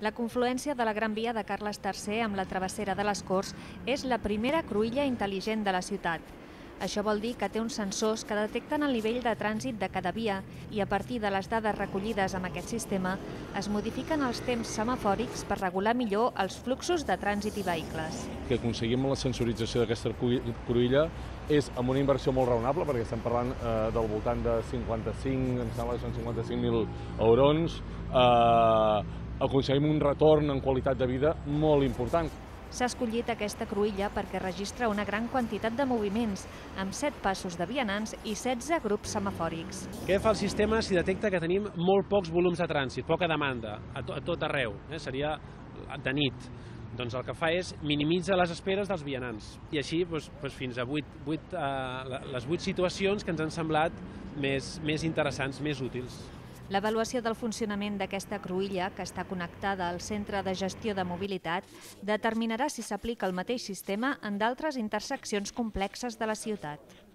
La confluència de la Gran Via de Carles III amb la travessera de les Corts és la primera cruïlla intel·ligent de la ciutat. Això vol dir que té uns sensors que detecten el nivell de trànsit de cada via i a partir de les dades recollides amb aquest sistema es modifiquen els temps semafòrics per regular millor els fluxos de trànsit i vehicles. que aconseguim la sensorització d'aquesta cruïlla és amb una inversió molt raonable, perquè estem parlant eh, del voltant de 55, em sembla que són 55.000 eurons, eh, aconseguim un retorn en qualitat de vida molt important. S'ha escollit aquesta cruïlla perquè registra una gran quantitat de moviments, amb 7 passos de vianants i 16 grups semafòrics. Què fa el sistema si detecta que tenim molt pocs volums de trànsit, poca demanda, a, to a tot arreu? Eh? Seria de nit. Doncs el que fa és minimitza les esperes dels vianants. I així doncs, doncs fins a 8, 8, eh, les 8 situacions que ens han semblat més, més interessants, més útils. L'avaluació del funcionament d'aquesta cruïlla, que està connectada al Centre de Gestió de Mobilitat, determinarà si s'aplica el mateix sistema en d'altres interseccions complexes de la ciutat.